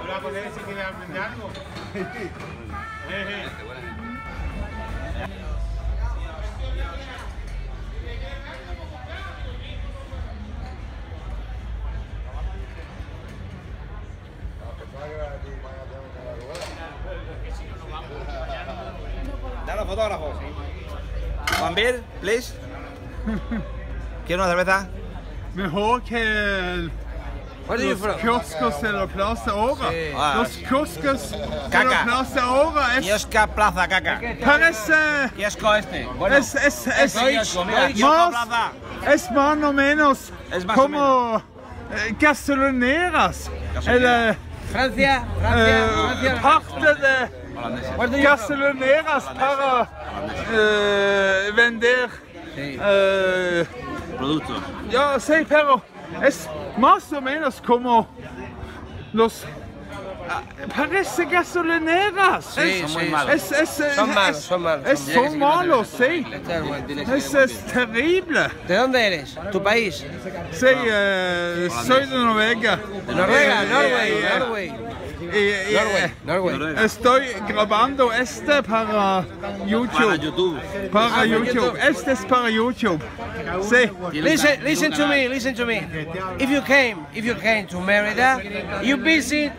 Habla con él si quiere aprender algo. Dale fotógrafo. Juan please. ¿Quieres una cerveza? El- Where are los kioscos de la Plaza Ora. Ah. Los kioscos de la Plaza Ora es, Kiosca Plaza Caca. parece... Kiosco este. Bueno. Es, es, es, más, es más o menos Es más o como gasolineras. El, Francia, eh, Francia, Francia. parte de gasolineras para eh, vender. eh, Productos. yo sé, pero es más o menos como los. ah, Parece gasolineras. Sí, es, son muy malos. Es, es, es- Son malos, es- son malos. Son- malos, sí. Es, terrible. ¿De dónde eres? ¿Tu país? Sí, eh, soy de Noruega. De Noruega, Eh, Norway, eh, Norway. y- Norway. Estoy grabando este para YouTube. Para YouTube. Para YouTube. Este es para YouTube. Sí. Listen, listen to me, listen to me. If you came, if you came to Merida, you visit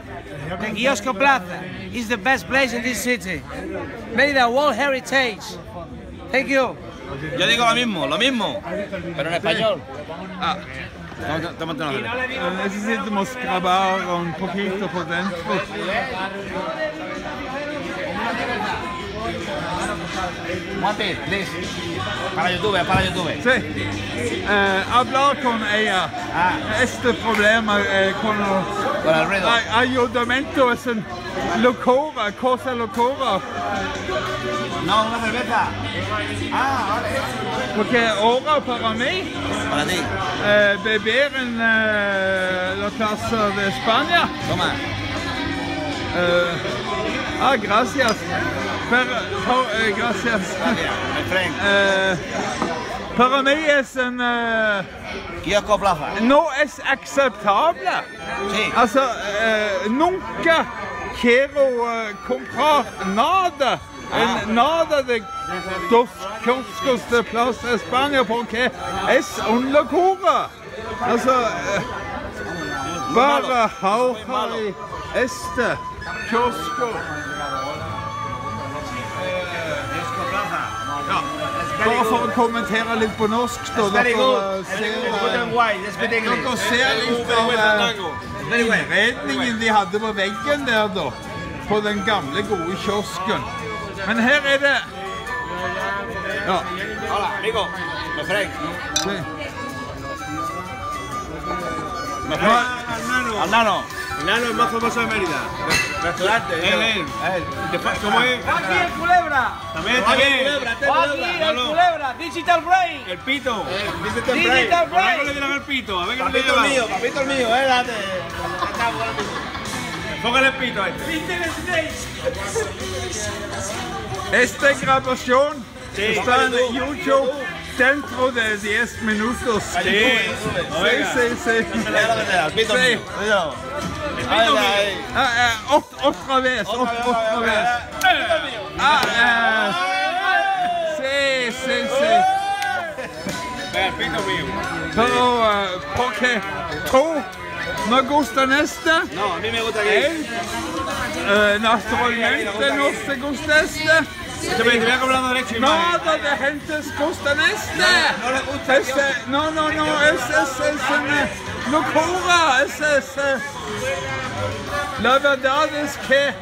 the Kiosco Plaza. It's the best place in this city. Merida World Heritage. Thank you. Yo digo lo mismo, lo mismo. Pero en español. Ah, Eh, si siete scavare un pochino per dentro. Mate, please. Para YouTube, para YouTube. Sì. Eh, hablar con ella. Ah. Este problema eh, con los Con ay- ayudamiento es una locura, cosa locura. No, una cerveza. Ah, vale. Porque ahora para mí, Para ti. eh, beber en eh, la Plaza de España. Toma. eh, ah, gracias. Pero, oh, eh, gracias. Gracias, Para mí es un... Uh, eh, no es aceptable. Sí. Altså, uh, nunca quiero eh, comprar nada. Ah. En nada de dos kioscos de plass i Spania porque es undercoret. Altså Bare har jeg este kiosker. Ja. Bare for å kommentere litt på norsk, da. Very Dere ser, eh. Dere ser litt av eh, innredningen de hadde på veggen der, da. På den gamle, gode kiosken. Men her er det Ja. Hola, amigo. Nano. Es más famoso de Mérida. Restaurante. Él, él. ¿Cómo es? Aquí el Culebra. También, también. Aquí el Culebra. Digital Brain. El pito. Digital A ver qué le Brain. dirán al pito. A ver qué le Papito el mío, papito el mío, eh, date. Enfócale el pito a este. Esta grabación está en YouTube dentro de 10 minutos. Sí. Sí, sí, sí. Otra vez, otra vez. Ah, eh, sí, sí, sí. Pero, uh, porque tú no gusta esta. No, a mí me gusta gay. Eh, naturalmente no te gusta esta. Nada de gentes gusta esta. No, no, no, es, es, es, es una... locura. Es, es, la verdad es que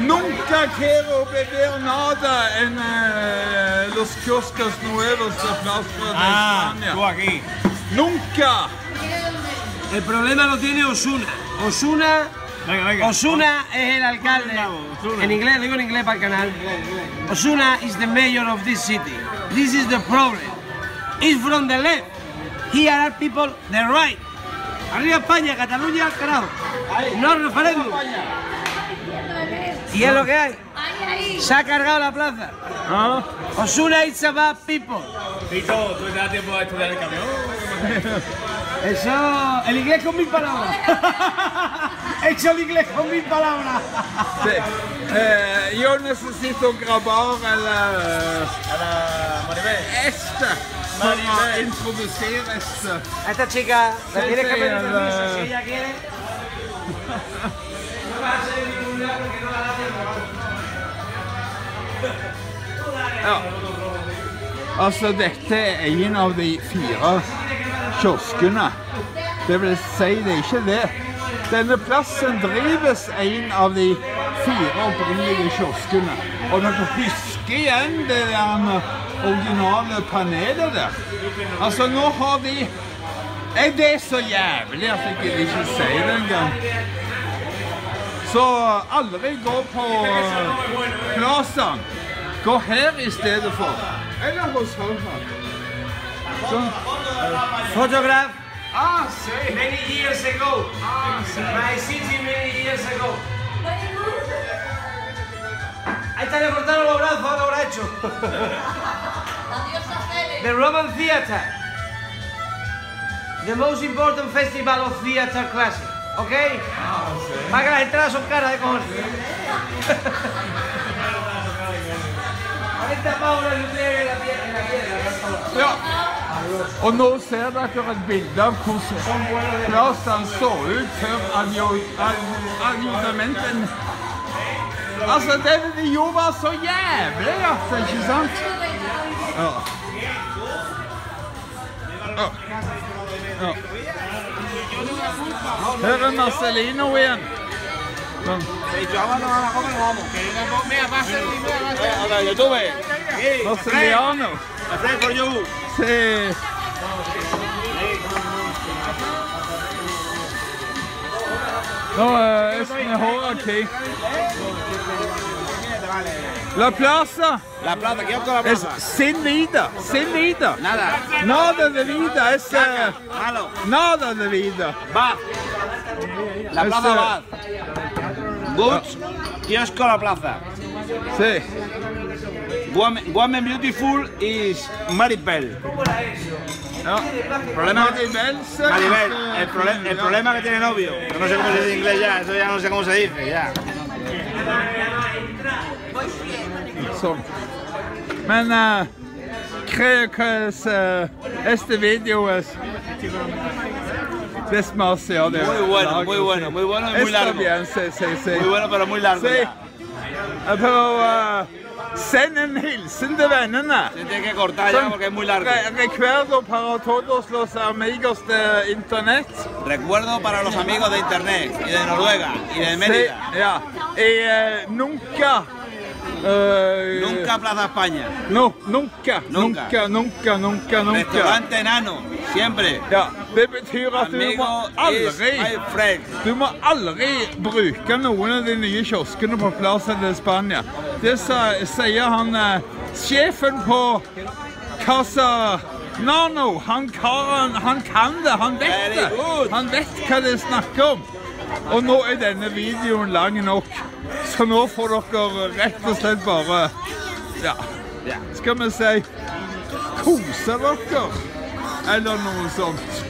nunca quiero beber nada en eh, los kioscos nuevos de Plaza de Ah, tú España. aquí. Nunca. El problema lo tiene Osuna. Osuna, Venga, venga. Osuna es el alcalde. En inglés, digo en inglés para el canal. Osuna is the mayor of this city. This is the problem. It's from the left. Here are people the right. Arriba España, Cataluña, carajo. No referéndum. Y es lo que hay. Se ha cargado la plaza. Ah, Osuna it's about people. Pito, tú te das tiempo a estudiar el camión. Eso, el inglés con mil palabras. Hecho el inglés con mil palabras. Sí. Eh, yo necesito grabar eller este for å Maribel. Introdusere este. A esta chica la Sí, tienes que sí, pedir el, permiso eh, si ella quiere. No va a ser en ningún lugar porque no la da tiempo. Ja. Altså, dette er en av de fire kioskene. Det vil si, det er ikke det. Denne plassen drives en av de fire opprinnelige kioskene. Og dere husker igjen det der originale panelet der? Altså, nå har de er Det er så jævlig at jeg gidder ikke si det engang. Så aldri gå på Plazaen. Gå her i stedet for. Eller hos. Sånn. Photograph Ah, se. many years ago. My city many years ago. Ahí está, le cortaron los brazos, ahora habrá hecho. The Roman Theatre. The most important festival of theatre classic. ¿Ok? Más que las entradas son caras de cojones. 40 pavos la nuclear en la piedra. Ja. Og nå ser dere et bilde av hvordan Plazaen så ut før adjutamenten Altså, det de gjorde var så jævlig Ikke sant? Ja. Ja. Ja. Her er Marcelino igjen. YouTube. Marceliano. Friend for you. Sí. No, eh, es mejor La plaza La plata, ¿qué con la es plaza? sin vida, sin vida. Nada. Nada de vida, es eh, Malo. nada de vida. Bath. La Es, plaza eh, Bath. Goods. Kiosco La Plaza. Sí. Woman, beautiful is Maribel. Problema Maribel, Maribel, el, el problema que tiene novio. Que no sé cómo se dice en inglés ya, eso ya no sé cómo se dice ya. Sånn. Men uh, creo que es, eh, este video es demasiado Muy bueno, muy bueno, sí. muy bueno y muy Está largo. bien, sí, sí, sí. Muy bueno, pero muy largo. Sí. ya. Eh, Pero uh, send en hilsen til vennene. Se tiene que cortar ya porque es muy largo. Re- Recuerdo para todos los amigos de internet. Recuerdo para los amigos de internet y de Noruega y de Sí, Mérida. ja. Y eh, nunca... eh, Nunca Plaza España. No, nunca, Nunca. nunca, nunca, nunca, nunca. Restaurante enano. Siempre. Ja, det betyr at du må aldri. Du må aldri bruke noen av de nye kioskene på Plaza de Spania. Det sa, sier han eh, sjefen på Casa Nano. Han, karen, han kan det, han vet det. Han vet hva det snakker om. Og nå er denne videoen lang nok, så nå får dere rett og slett bare Ja, skal vi si kose dere, eller noe sånt.